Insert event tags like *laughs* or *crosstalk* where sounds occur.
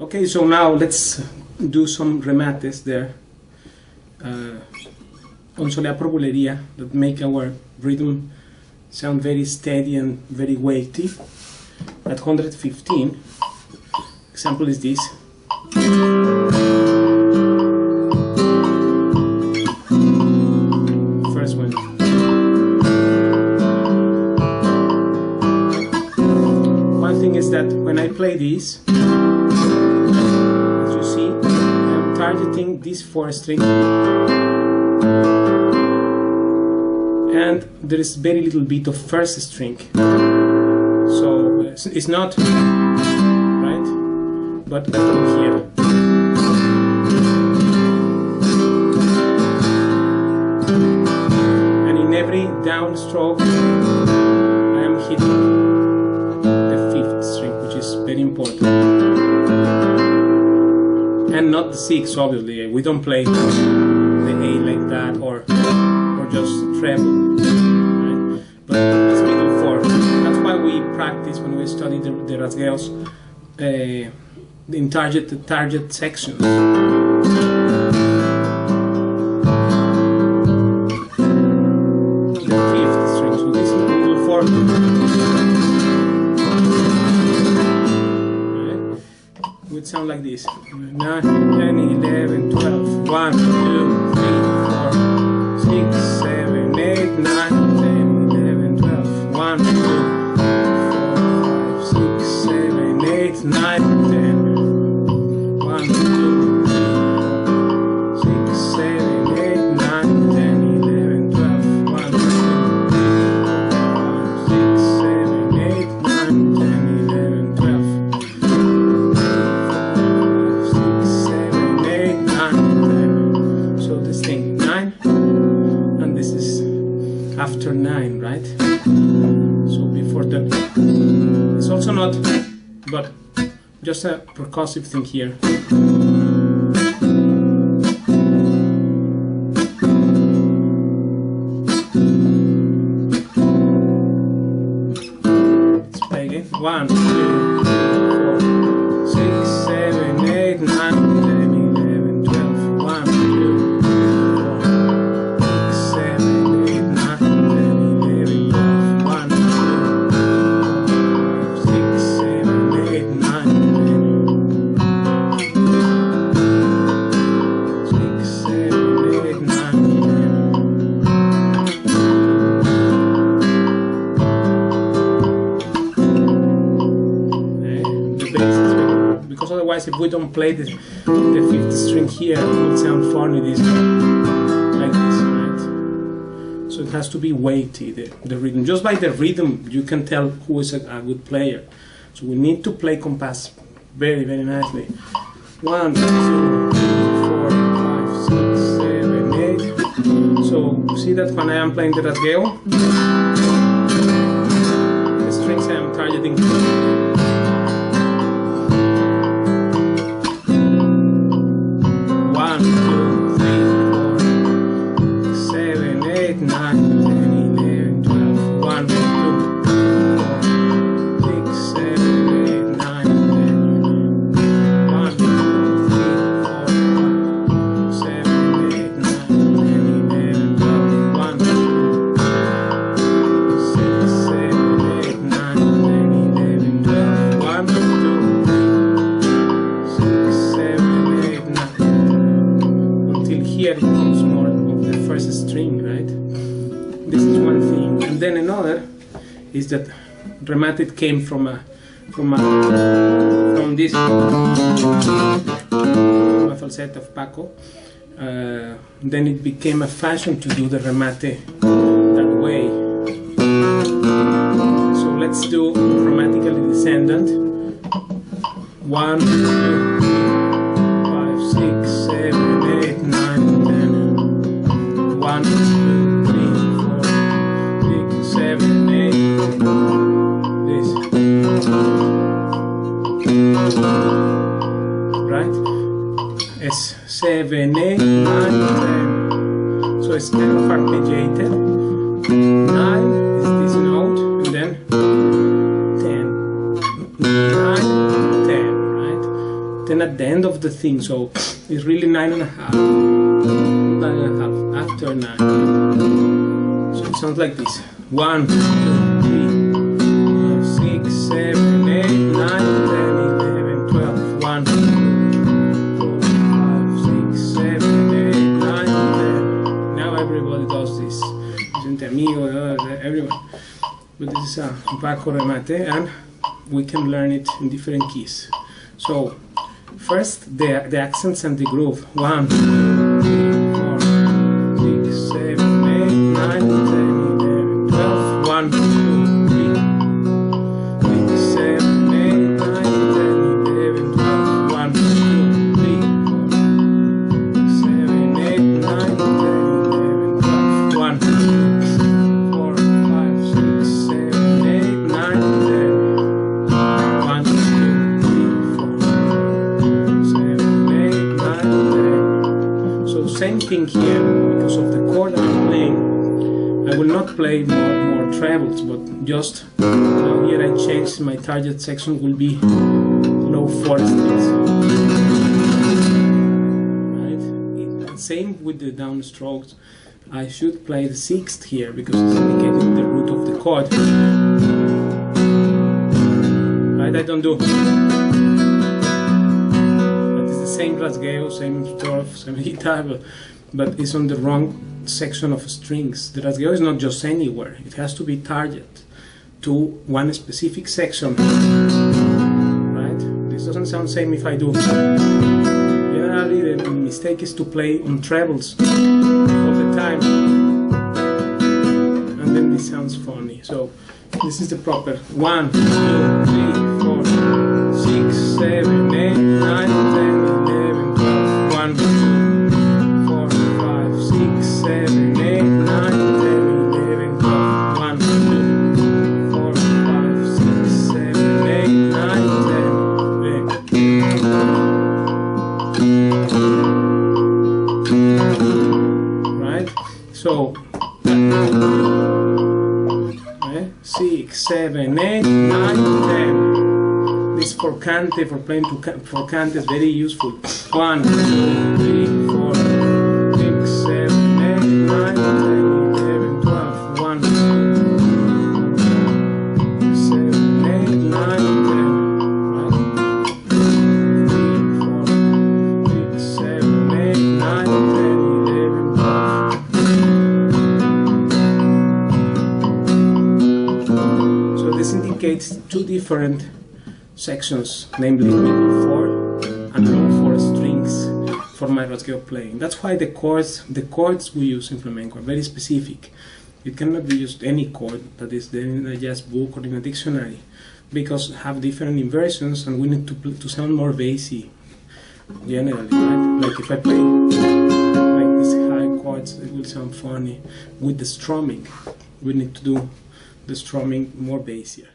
Okay, so now let's do some remates there. Uh, on Solea that make our rhythm sound very steady and very weighty. At 115, example is this. First one. One thing is that when I play this, four string. And there is very little bit of first string. So uh, it's not right? But here. And in every downstroke I am hitting the fifth string which is very important and not the sixth obviously. We don't play the A like that or or just treble right? but it's middle four that's why we practice when we study the, the rasgueos uh, in target target sections. The fifth string so this is middle four sound like this. 9 10 11 12 1 2 3 4 6 7 8 9 10 11 12 1 2 4 5 6 7 8 9 but just a percussive thing here. We don't play the, the fifth string here it will sound funny this way like this right? So it has to be weighty the, the rhythm. Just by the rhythm you can tell who is a, a good player. So we need to play compás very very nicely. One two three four five six seven eight. So see that when I am playing the rasgueo the strings I am targeting This is one thing, and then another is that Remated came from a from a from this from a falseta of Paco. Uh, then it became a fashion to do the remate that way. So let's do chromatically descendant. One, two, 7, 8, 9, 10. So it's kind of arpeggiated. 9 is this note, and then 10. 9, 10, right? Then at the end of the thing, so it's really 9 and a half. 9 and a half, after 9. So it sounds like this. 1, two, Bajo remate, and we can learn it in different keys. So first the the accents and the groove. One, same thing here, because of the chord I'm playing. I will not play more, more trebles, but just now here I change my target section will be low four strings. Right? Same with the downstrokes. I should play the sixth here because it's indicating the root of the chord. Right? I don't do. Same rasgueo, same stuff, same *laughs* guitar, but, but it's on the wrong section of strings. The rasgueo is not just anywhere, it has to be targeted to one specific section. Right? This doesn't sound same if I do. Generally, the mistake is to play on trebles all the time, and then this sounds funny. So this is the proper one, two, three, four, six, seven, eight, nine, ten, six, seven, eight, nine, ten. This for cante, for playing to for cante is very useful. One, two, three, indicates two different sections, namely mid four and low four strings for my rasgueo playing. That's why the chords, the chords we use in flamenco are very specific. It cannot be used any chord that is there in a jazz book or in a dictionary, because have different inversions and we need to to sound more bassy. Generally, right? Like if I play like these high chords, it will sound funny. With the strumming, we need to do the strumming more bassier.